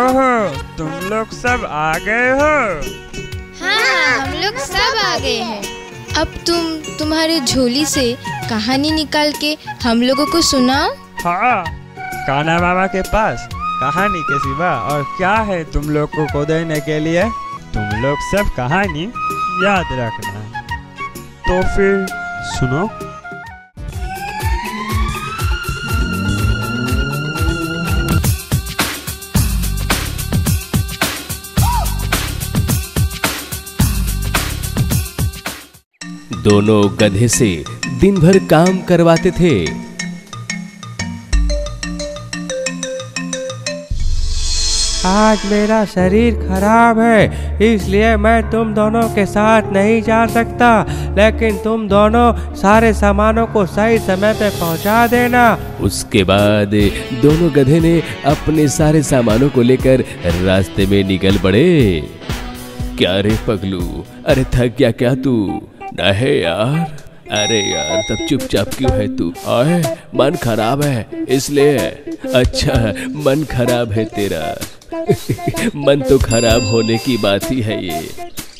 लोग सब आ गए हो। हाँ हम लोग सब आ गए हैं। अब तुम तुम्हारे झोली से कहानी निकाल के हम लोगों को सुनाओ। हाँ काना मामा के पास कहानी के सिवा और क्या है तुम लोग को को देने के लिए? तुम लोग सब कहानी याद रखना। तो फिर सुनो। दोनों गधे से दिन भर काम करवाते थे। आज मेरा शरीर खराब है इसलिए मैं तुम दोनों के साथ नहीं जा सकता लेकिन तुम दोनों सारे सामानों को सही समय पे पहुँचा देना। उसके बाद दोनों गधे ने अपने सारे सामानों को लेकर रास्ते में निकल पड़े। क्या रे पगलू? अरे थक गया क्या तू? नहीं यार, अरे यार, तब चुपचाप क्यों है तू? आए, मन खराब है, इसलिए। अच्छा मन खराब है तेरा। मन तो खराब होने की बात ही है ये।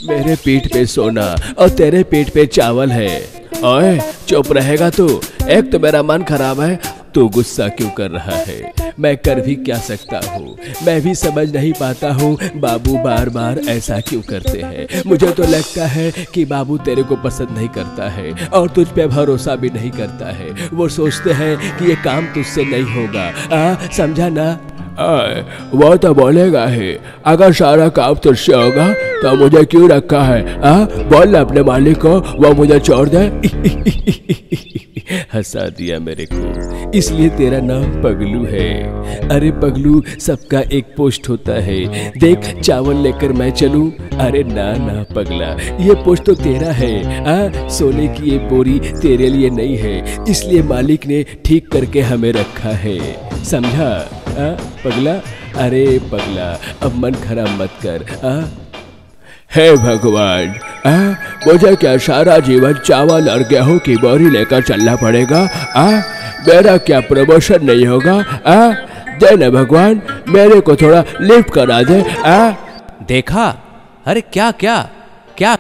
मेरे पीठ पे सोना और तेरे पीठ पे चावल है। ओए चुप रहेगा तू। एक तो मेरा मन खराब है, तू गुस्सा क्यों कर रहा है? मैं कर भी क्या सकता हूँ? मैं भी समझ नहीं पाता हूँ बाबू बार बार ऐसा क्यों करते हैं? मुझे तो लगता है कि बाबू तेरे को पसंद नहीं करता है और तुझ पे भरोसा भी नहीं करता है। वो सोचते हैं कि ये काम तुझसे नहीं होगा। आ समझा ना? आ, वो तो बोलेगा ही। अगर सारा काम तुझसे होगा तो मुझे क्यों रखा है? आ बोल अपने मालिक को वो मुझे छोड़ दे। हंसा दिया मेरे को। इसलिए तेरा नाम पगलू है। अरे पगलू, सबका एक पोस्ट होता है। देख, चावल लेकर मैं चलूँ। अरे ना ना, पगला, ये पोस्ट तो तेरा है। आ, सोने की ये बोरी तेरे लिए नहीं है। इसलिए मालिक ने ठीक करके हमें रखा है। समझा? आ, पगला? अरे पगला, अब मन खराब मत कर। आ हे भगवान आ, मुझे क्या सारा जीवन चावल और गेहूँ की बोरी लेकर चलना पड़ेगा? आ मेरा क्या प्रमोशन नहीं होगा? आ दे न भगवान मेरे को थोड़ा लिफ्ट करा दे। आ। देखा? अरे क्या क्या क्या?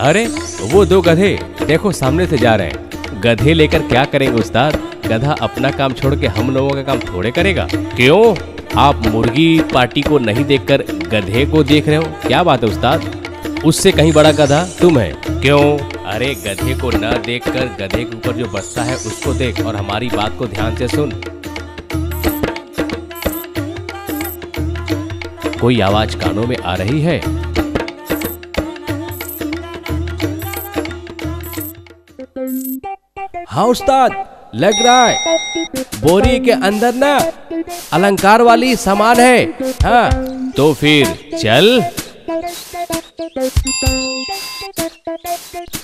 अरे वो दो गधे देखो सामने से जा रहे हैं। गधे लेकर क्या करेंगे उस्ताद? गधा अपना काम छोड़ के हम लोगों का काम थोड़े करेगा? क्यों? आप मुर्गी पार्टी को नहीं देखकर गधे को देख रहे हो? क्या बात है उस्ताद? उससे कहीं बड़ा गधा तुम है। क्यों? अरे, गधे को न देखकर, गधे के ऊपर जो बसता है उसको देख और हमारी बात को ध्यान से सुन। कोई आवाज़ कानों में आ रही है? हाँ उस्ताद। लग रहा है। बोरी के अंदर ना अलंकार वाली सामान है। हाँ तो फिर चल।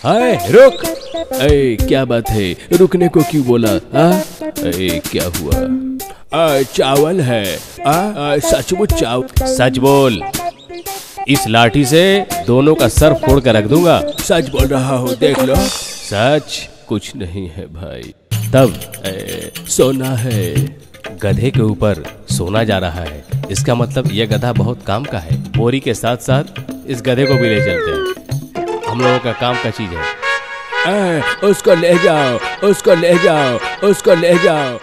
हाय रुक। अरे क्या बात है? रुकने को क्यों बोला? आ अरे क्या हुआ? आ, चावल है। आ, आ सचमुच चावल सच बोल। इस लाठी से दोनों का सर फोड़ कर रख दूँगा। सच बोल रहा हूँ देख लो। सच कुछ नहीं है भाई। तब ए, सोना है। गधे के ऊपर सोना जा रहा है। इसका मतलब यह गधा बहुत काम का है। बोरी के साथ साथ इस गधे को भी ले चलते हैं। हम लोगों का काम का चीज़ है। ए, उसको ले जाओ उसको ले जाओ उसको ले जाओ।